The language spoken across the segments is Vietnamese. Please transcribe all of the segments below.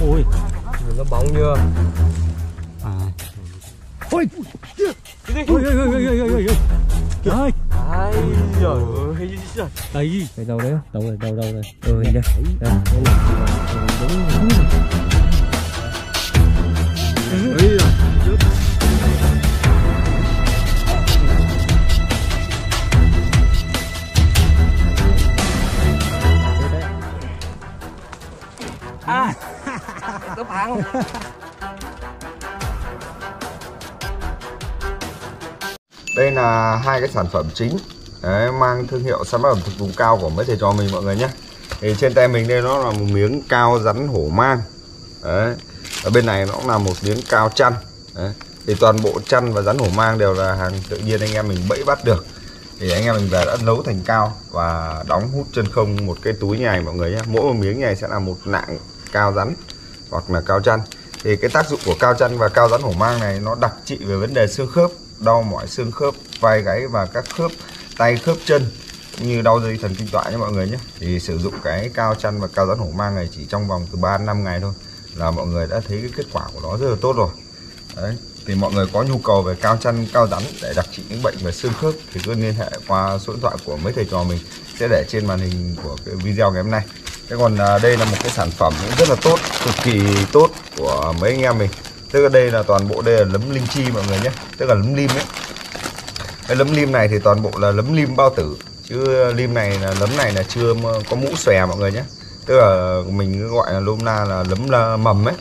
ôi. Nhìn nó bóng chưa? À. Ôi. Ôi ôi ôi ôi ôi ôi ôi. Trời Ai giời ơi giời. đây Cái đâu đấy? Đâu rồi đâu đâu rồi? Ừ đây Đây đây Ấy Tớ Đây là hai cái sản phẩm chính Đấy, mang thương hiệu sản phẩm thực vùng cao của mấy thầy trò mình mọi người nhé. Thì trên tay mình đây nó là một miếng cao rắn hổ mang Đấy. ở bên này nó cũng là một miếng cao chăn Đấy. thì toàn bộ chăn và rắn hổ mang đều là hàng tự nhiên anh em mình bẫy bắt được. Thì anh em mình về đã nấu thành cao và đóng hút chân không một cái túi nhầy mọi người nhé. Mỗi một miếng nhầy sẽ là một nạng cao rắn hoặc là cao chăn. Thì cái tác dụng của cao chăn và cao rắn hổ mang này nó đặc trị về vấn đề xương khớp, đau mỏi xương khớp, vai gáy và các khớp, tay, khớp chân cũng như đau dây thần kinh tọa nhé mọi người nhé. Thì sử dụng cái cao chăn và cao rắn hổ mang này chỉ trong vòng từ 3 năm ngày thôi là mọi người đã thấy cái kết quả của nó rất là tốt rồi. Đấy, thì mọi người có nhu cầu về cao chăn, cao rắn để đặc trị những bệnh về xương khớp thì cứ liên hệ qua số điện thoại của mấy thầy trò mình sẽ để trên màn hình của cái video ngày hôm nay thế còn à, đây là một cái sản phẩm cũng rất là tốt cực kỳ tốt của mấy anh em mình. Tức là đây là toàn bộ đây là lấm linh chi mọi người nhé. Tức là lấm lim ấy. Cái lấm lim này thì toàn bộ là lấm lim bao tử. Chứ lim này là lấm này là chưa có mũ xòe mọi người nhé. Tức là mình gọi là lôm na là lấm là mầm ấy.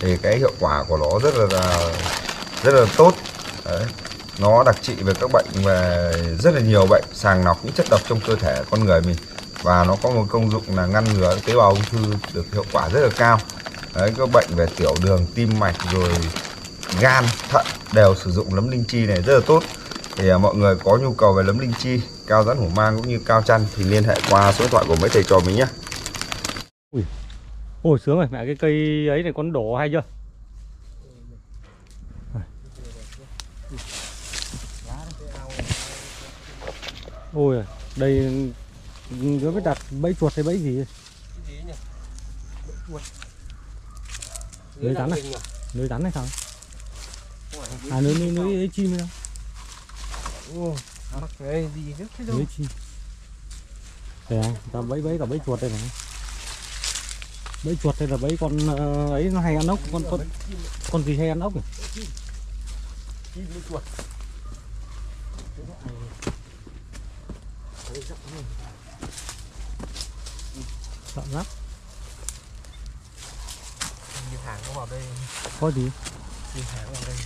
Thì cái hiệu quả của nó rất là, là rất là tốt. Đấy. nó đặc trị về các bệnh về rất là nhiều bệnh. Sàng lọc những chất độc trong cơ thể con người mình và nó có một công dụng là ngăn ngừa tế bào ung thư được hiệu quả rất là cao. Đấy, các bệnh về tiểu đường tim mạch rồi gan thận đều sử dụng lấm linh chi này rất là tốt. Thì à, mọi người có nhu cầu về lấm linh chi cao rắn hổ mang cũng như cao chăn thì liên hệ qua số điện thoại của mấy thầy trò mình nhé. Ôi sướng rồi mẹ cái cây ấy này con đổ hay chưa? Ôi à, đây nó biết đặt bẫy chuột hay bẫy gì lưới rắn này lưới rắn này sao à lưới lưới lưới chim đâu Ồ, mắc cái gì rất thế đâu lưới chim đây à, ta bẫy bẫy cả bẫy chuột đây này bẫy chuột hay là bẫy con ờ, ấy nó hay ăn ốc con con con gì hay ăn ốc nhỉ chim với chuột sợ lắm. Nhìn hàng nó vào đây. Có gì? Nhìn hàng vào đây.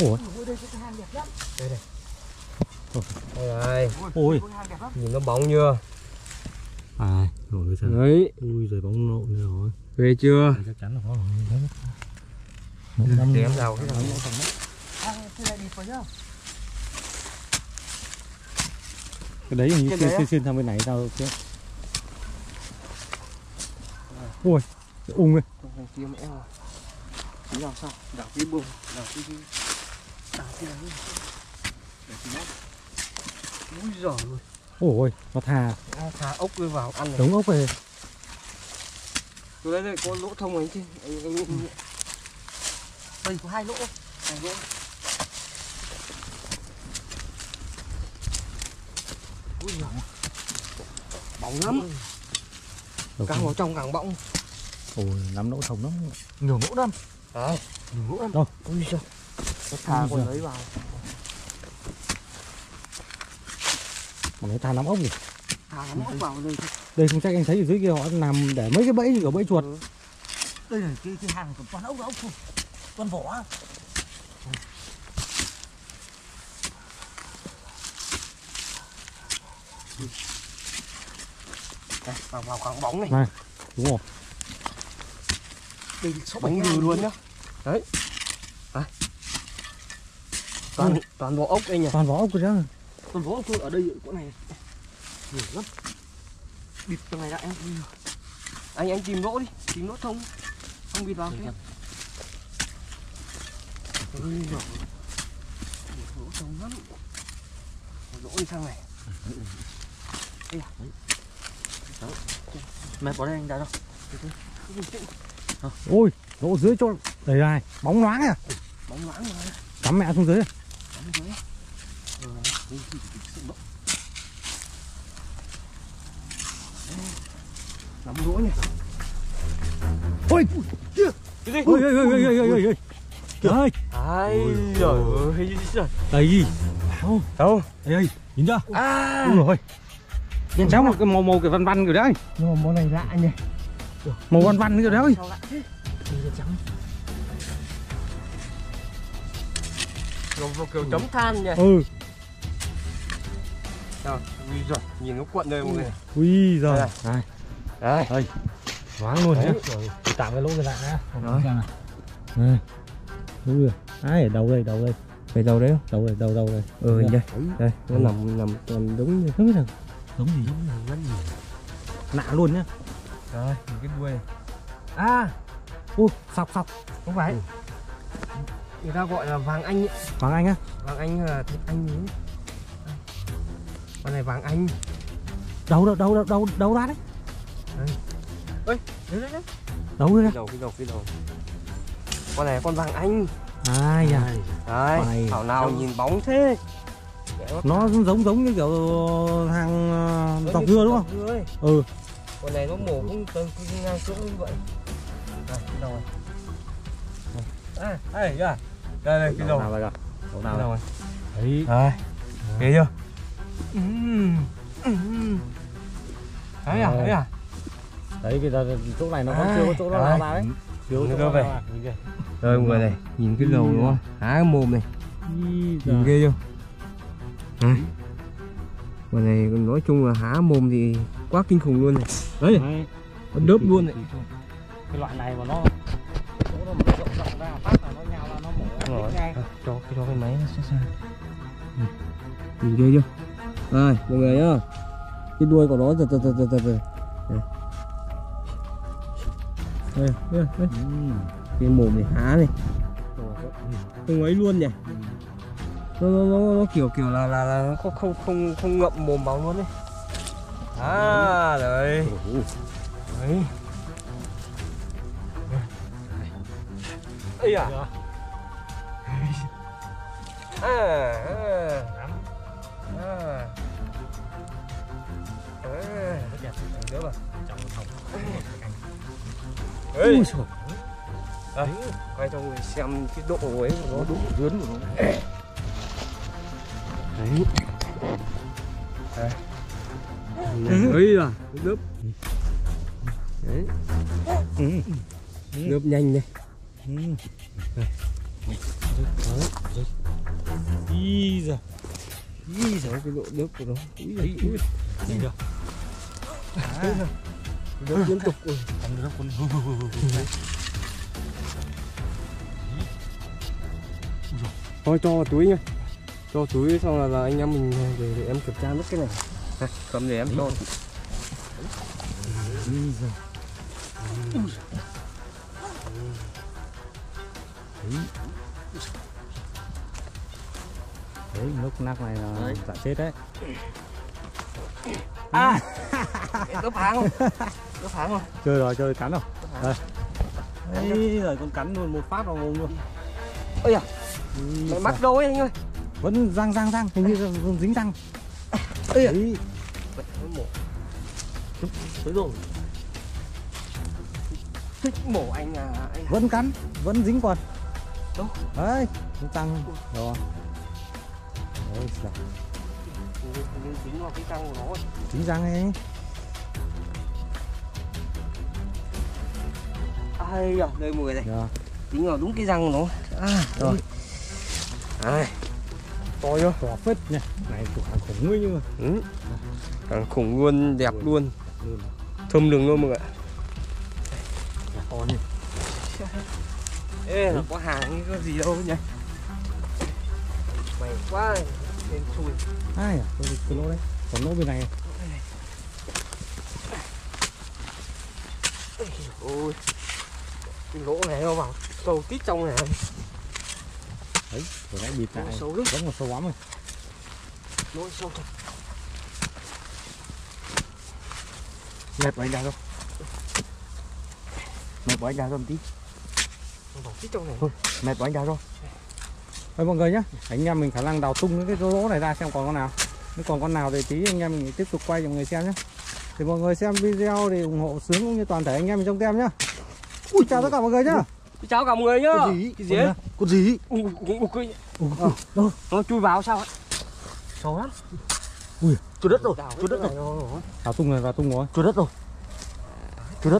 Ủa? Đây đây Đây này. Ôi Nhìn nó bóng chưa? À rồi sao Đấy. Ui rồi bóng nộ nữa rồi. Về chưa? Chắc chắn là có rồi. Để em vào cái thằng cái đấy hình như Trên xin đấy á? xin xin sang bên này sao chứ ui ung ấy. Thằng kia mẹ rồi. Tí nào sao? Đảo cái bùng Đảo cái cái Đảo cái đấy Để tí nó Úi giời ơi. Ôi nó thà. À, thả ốc với vào ăn này. Đống ốc về Tôi đây đây có lỗ thông ấy trên anh, anh, anh, Đây có hai lỗ. Hai lỗ Ui giời Bóng lắm. Càng vào trong càng bọng ôi nắm nỗ thông lắm. Nhiều lỗ đâm Đấy Nhiều lỗ đâm Đâu? Ui giời. Nó con giời. đấy vào. Mà người ta nắm ốc gì Thả nó ốc vào đây đây không chắc anh thấy ở dưới kia họ làm để mấy cái bẫy của bẫy chuột. Đây là cái, cái hàng của toàn ốc là ốc thôi. Toàn vỏ Đây, vào vào càng bóng này. Này đúng không Đây bóng lừ luôn nhá. Đấy. Đấy. Toàn, toàn bộ ốc anh nhỉ. Toàn vỏ ốc rồi đó Toàn bộ ốc thôi ở đây chỗ này. Nhiều lắm. Bịt tầng này lại em. Anh anh tìm lỗ đi Tìm lỗ thông. Không bịt vào kia. Ôi giời Lỗ thông lắm. Lỗ đi sang này. Ây da. Mẹ bỏ đây anh đã đâu ôi lỗ dưới chỗ đây này bóng loáng à bóng loáng mà cắm mẹ xuống dưới. Đi. nắm lỗ này ôi gì? Ôi ôi ôi ôi ôi ôi ôi trời. Ai trời ơi trời. Đây. Gì đâu? Đâu đây nhìn chưa à. Ui rồi nhìn sao một cái màu màu cái văn văn kiểu đấy. Nhưng mà món này lạ nhỉ. Màu văn văn kiểu đấy trắng. Kiểu, kiểu chấm than nhỉ. Ừ. Rồi, ui giời, nhìn nó cuộn đây mọi người. ui giời. Đây. này. Đấy. đây. Loáng luôn nhá. Đấy. rồi tạm cái lỗ cái lại nhá. Rồi. xem nào. Đây ui ai ở đầu đây đầu đây? Về đâu đấy không? đầu đây đầu đầu đây. Ừ, Đây. đây. Đấy. Đây, nó nằm nằm toàn đúng như. Không biết là giống gì giống gì nạ luôn nhá Rồi, nhìn cái đuôi này. À, u sọc sọc không phải. Người ta gọi là vàng anh ấy. Hoàng Anh á Vàng anh là thịt anh ấy. Con này vàng anh. đầu đâu đâu đâu đâu đâu ra đấy Đấy, đấy, đấy. đâu ra Cái đầu, cái đầu, cái đầu. Con này con vàng anh. ai da Đấy, Này. thảo nào nhìn bóng thế. Nó giống giống như kiểu hàng ờ, dọc dưa đúng không ừ Con này nó mổ cũng cái ngang cỡ như vậy. Cái đầu này. À, đây, kìa. Đây, đây, cái đầu. nào rồi đầu nào rồi đấy Đây. Thấy chưa? Thấy à, Rồi. thấy à? đấy bây giờ chỗ này nó vẫn Ai, chưa có chỗ nó nào ra đấy Nó chỗ về. Đây mọi người này, nhìn cái đầu đúng không? Há cái mồm này, nhìn giời. ghê chưa? Này. Con này nói chung là há mồm thì quá kinh khủng luôn này. Đấy, Đấy. đớp luôn này. cái loại này mà nó chỗ nó mà rộng rộng ra phát là nó nhào ra nó mổ Rồi. ngay À, cho cho cái máy nó xa xa. Ừ. Nhìn ghê chưa? Đây, mọi người nhá. Cái đuôi của nó giật giật giật giật giật. giật. Đây, đây, đây. Ừ. cái mồm này há này không ấy luôn nhỉ nó, nó, nó, nó kiểu kiểu là là, là nó không không không không ngậm mồm vào luôn đấy à đấy. Đấy. Ấy à à à à. Ê, đây, quay cho người xem cái độ ấy của nó. Độ dướn của nó đấy. Đấy. À? Lớp. Đấy. Ừ. lớp nhanh này Ừ. Ý giời. Ý giời cái độ lớp của nó. Chưa? giời. lớp liên tục rồi. Nó con thôi cho vào túi nha cho túi xong là, là anh em mình để, để em kiểm tra mất cái này à, cầm để em cho. Đấy. Đấy, lúc nắc này là dạ chết đấy. à lớp hàng không lớp hàng không Chơi rồi, chơi cắn rồi. Đây. Đấy, rồi con cắn luôn một phát vào mồm luôn. ôi à mày mắc ấy anh ơi Vẫn răng răng răng, hình như dính răng. Tới rồi. thích mổ anh à anh Vẫn cắn, vẫn dính còn. Đâu? Đấy, răng rồi. Ôi giời. Như dính vào cái răng của nó ấy. dính răng ấy. ai à đây người này Rồi. dính vào đúng cái răng của nó à rồi ai to chưa to phết nha này của hàng khủng ấy nhưng mà. Ừ. Càng khủng luôn đẹp luôn. Thơm lừng luôn mọi người to như ê là có hàng có gì đâu nhỉ? Mày quá lên xui ai à? Tôi cái lỗ đấy. Còn lỗ bên này ôi cái lỗ này nó vào sâu tít trong này đấy rồi nãy bịt lại giống một sâu lắm rồi lỗ sâu thật lẹp vào anh đang đâu mệt bỏ anh ra một tí Bỏ tí trong này. mệt bỏ anh ra rồi Thôi mọi người nhá, anh em mình khả năng đào tung cái lỗ này ra xem còn con nào. Nếu còn con nào thì tí anh em mình tiếp tục quay cho mọi người xem nhé. Thì mọi người xem video thì ủng hộ sướng cũng như toàn thể anh em mình trong tem nhá. Ui chào tất cả mọi người nhá. Chào cả người nhá. Con gì? Cái gì ấy? Con gì? Ui, ui, ui, ui. Ui? Nó chui vào sao ấy? Sâu lắm. chuột đất rồi chuột đất rồi. Đào tung rồi, đào tung rồi. chuột đất rồi